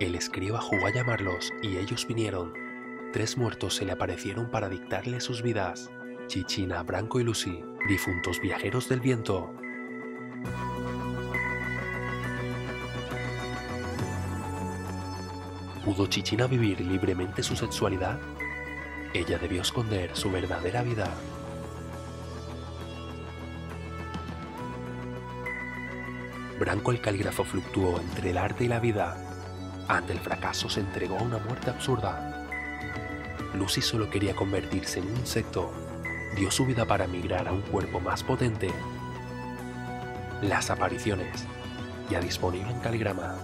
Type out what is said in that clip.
El escriba jugó a llamarlos y ellos vinieron. Tres muertos se le aparecieron para dictarle sus vidas. Chichina, Branco y Lucy, difuntos viajeros del viento. ¿Pudo Chichina vivir libremente su sexualidad? Ella debió esconder su verdadera vida. Branco el calígrafo fluctuó entre el arte y la vida. Ante el fracaso se entregó a una muerte absurda. Lucy solo quería convertirse en un insecto. Dio su vida para migrar a un cuerpo más potente. Las apariciones, ya disponible en Caligrama.